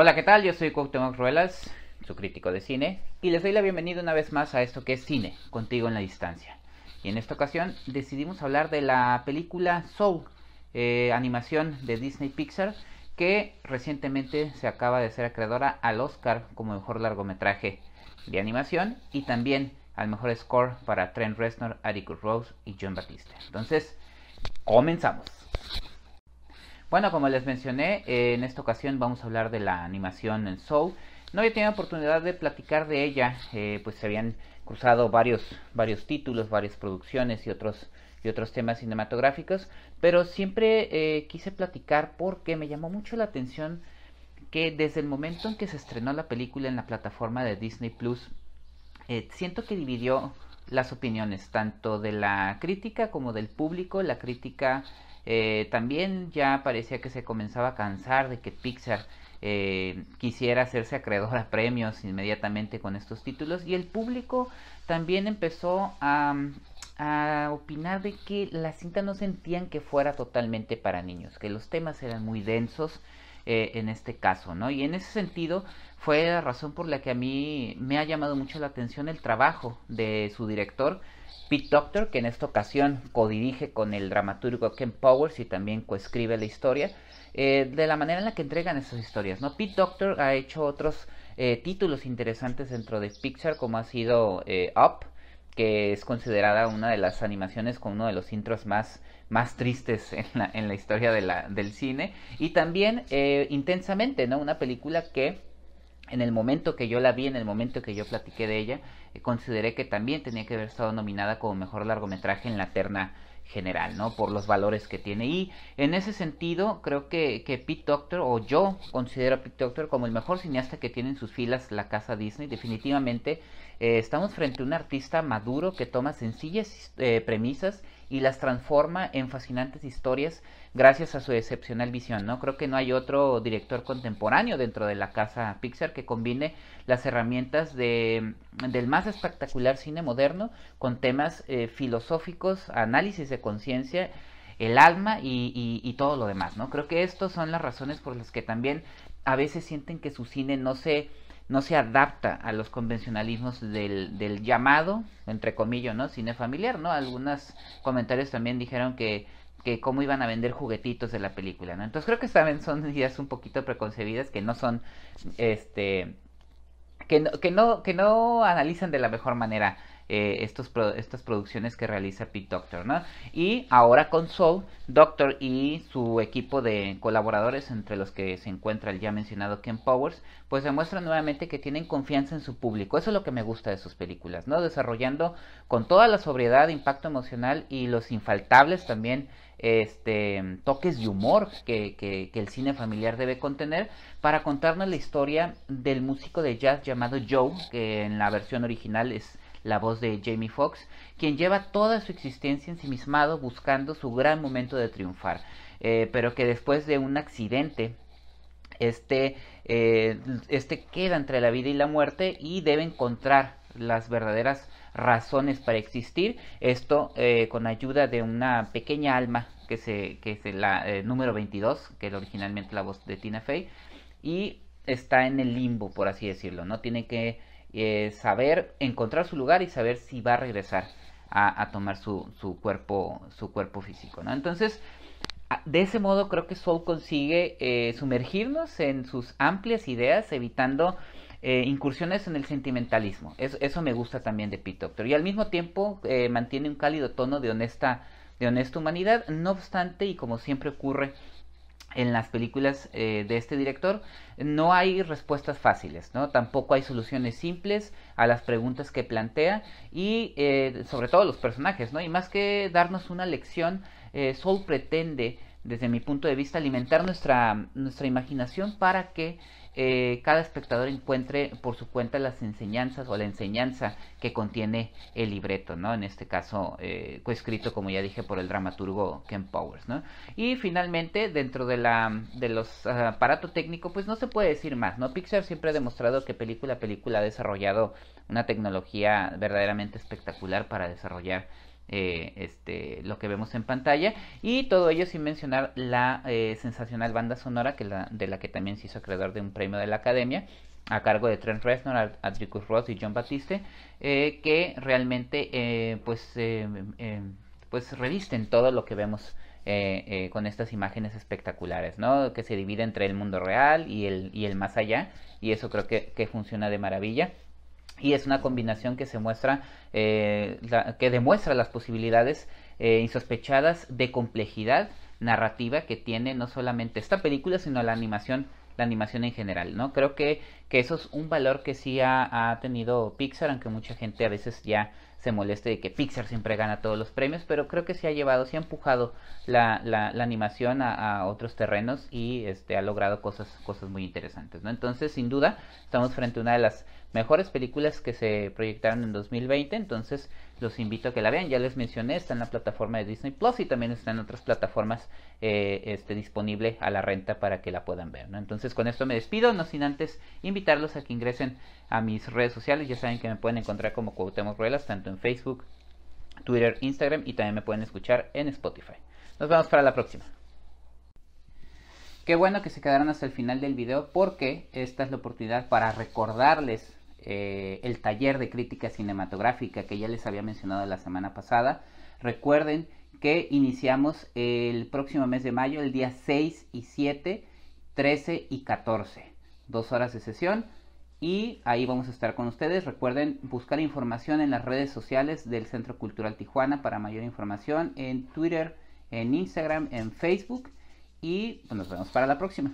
Hola, ¿qué tal? Yo soy Cuauhtémoc Ruelas, su crítico de cine, y les doy la bienvenida una vez más a esto que es cine, contigo en la distancia. Y en esta ocasión decidimos hablar de la película Soul, eh, animación de Disney Pixar, que recientemente se acaba de ser acreedora al Oscar como mejor largometraje de animación y también al mejor score para Trent Reznor, Atticus Rose y John Batista. Entonces, comenzamos. Bueno, como les mencioné, eh, en esta ocasión vamos a hablar de la animación en Soul. No había tenido oportunidad de platicar de ella, eh, pues se habían cruzado varios, varios títulos, varias producciones y otros, y otros temas cinematográficos, pero siempre eh, quise platicar porque me llamó mucho la atención que desde el momento en que se estrenó la película en la plataforma de Disney Plus, siento que dividió las opiniones, tanto de la crítica como del público. La crítica eh, también ya parecía que se comenzaba a cansar de que Pixar eh, quisiera hacerse acreedor a premios inmediatamente con estos títulos y el público también empezó a, a opinar de que la cinta no sentían que fuera totalmente para niños, que los temas eran muy densos eh, en este caso, ¿no? Y en ese sentido fue la razón por la que a mí me ha llamado mucho la atención el trabajo de su director, Pete Doctor, que en esta ocasión codirige con el dramaturgo Ken Powers y también coescribe la historia, eh, de la manera en la que entregan esas historias. ¿no? Pete Doctor ha hecho otros eh, títulos interesantes dentro de Pixar, como ha sido Up, que es considerada una de las animaciones con uno de los intros más, más tristes en la, en la historia de del cine, y también Intensamente, ¿no? una película que en el momento que yo la vi, en el momento que yo platiqué de ella, eh, consideré que también tenía que haber estado nominada como mejor largometraje en la terna general, ¿no? Por los valores que tiene. Y en ese sentido, creo que, que Pete Doctor, o yo considero a Pete Doctor como el mejor cineasta que tiene en sus filas la casa Disney. Definitivamente eh, estamos frente a un artista maduro que toma sencillas eh, premisas y las transforma en fascinantes historias gracias a su excepcional visión, ¿no? Creo que no hay otro director contemporáneo dentro de la casa Pixar que combine las herramientas de, del más espectacular cine moderno con temas eh, filosóficos, análisis de conciencia, el alma y, y, todo lo demás, ¿no? Creo que estas son las razones por las que también a veces sienten que su cine no se no se adapta a los convencionalismos del, del llamado, entre comillas, ¿no? Cine familiar, ¿no? Algunos comentarios también dijeron que, que cómo iban a vender juguetitos de la película, ¿no? Entonces creo que también son ideas un poquito preconcebidas que no son, este, que no, que no, que no analizan de la mejor manera eh, estos estas producciones que realiza Pete Doctor, ¿no? Y ahora con Soul, Doctor y su equipo de colaboradores, entre los que se encuentra el ya mencionado Ken Powers, pues demuestran nuevamente que tienen confianza en su público. Eso es lo que me gusta de sus películas, ¿no? Desarrollando con toda la sobriedad, impacto emocional y los infaltables también este, toques de humor que, que, que, el cine familiar debe contener para contarnos la historia del músico de jazz llamado Joe, que en la versión original es la voz de Jamie Foxx, quien lleva toda su existencia ensimismado buscando su gran momento de triunfar, eh, pero que después de un accidente este, eh, este queda entre la vida y la muerte y debe encontrar las verdaderas razones para existir. Esto eh, con ayuda de una pequeña alma que, se, que es la número 22, que era originalmente la voz de Tina Fey, y está en el limbo, por así decirlo, ¿no? Tiene que eh, saber encontrar su lugar y saber si va a regresar a, tomar su, su, cuerpo, su cuerpo físico, ¿no? Entonces, de ese modo creo que Soul consigue eh, sumergirnos en sus amplias ideas, evitando eh, incursiones en el sentimentalismo. Eso, me gusta también de Pete. Y al mismo tiempo mantiene un cálido tono de honesta, de honesta humanidad. No obstante, y como siempre ocurre en las películas eh, de este director no hay respuestas fáciles, ¿no? Tampoco hay soluciones simples a las preguntas que plantea y eh, sobre todo los personajes, ¿no? Y más que darnos una lección, eh, Soul pretende, desde mi punto de vista, alimentar nuestra, nuestra imaginación para que eh, cada espectador encuentre por su cuenta las enseñanzas o la enseñanza que contiene el libreto, ¿no? En este caso, eh, coescrito, como ya dije, por el dramaturgo Ken Powers, ¿no? Y finalmente, dentro de, la, de los ah, aparato técnico, pues no se puede decir más, ¿no? Pixar siempre ha demostrado que película a película ha desarrollado una tecnología verdaderamente espectacular para desarrollar eh, este, lo que vemos en pantalla. Y todo ello sin mencionar la eh, sensacional banda sonora que de la que también se hizo acreedor de un premio de la Academia a cargo de Trent Reznor, Atticus Ross y John Batiste, eh, que realmente pues, pues revisten todo lo que vemos con estas imágenes espectaculares, ¿no? Que se divide entre el mundo real y el, y el más allá, y eso creo que, que funciona de maravilla y es una combinación que se muestra eh, que demuestra las posibilidades eh, insospechadas de complejidad narrativa que tiene no solamente esta película sino la animación la animación en general no creo que, que eso es un valor que sí ha, ha tenido Pixar aunque mucha gente a veces ya se moleste de que Pixar siempre gana todos los premios, pero creo que se ha llevado, se ha empujado la, la, animación a, otros terrenos y este, ha logrado cosas, cosas muy interesantes, ¿no? Entonces, sin duda, estamos frente a una de las mejores películas que se proyectaron en 2020, entonces los invito a que la vean, ya les mencioné, está en la plataforma de Disney Plus y también está en otras plataformas eh, este, disponible a la renta para que la puedan ver, ¿no? Entonces con esto me despido, no sin antes invitarlos a que ingresen a mis redes sociales, ya saben que me pueden encontrar como Cuauhtémoc Ruelas, tanto en Facebook, Twitter, Instagram y también me pueden escuchar en Spotify. Nos vemos para la próxima. Qué bueno que se quedaron hasta el final del video porque esta es la oportunidad para recordarles eh, el taller de crítica cinematográfica que ya les había mencionado la semana pasada. Recuerden que iniciamos el próximo mes de mayo, el día 6 y 7, 13 y 14. Dos horas de sesión y ahí vamos a estar con ustedes. Recuerden buscar información en las redes sociales del Centro Cultural Tijuana para mayor información en Twitter, en Instagram, en Facebook y pues, nos vemos para la próxima.